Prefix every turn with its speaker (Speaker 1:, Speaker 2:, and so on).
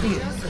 Speaker 1: 对。